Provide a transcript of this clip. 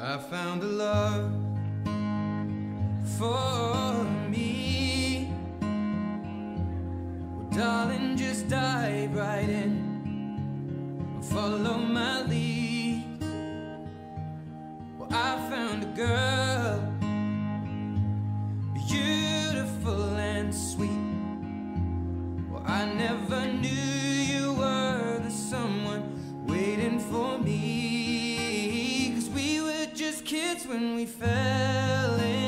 I found a love for me. Well, darling, just dive right in. Follow my lead. Well, I found a girl, we fell in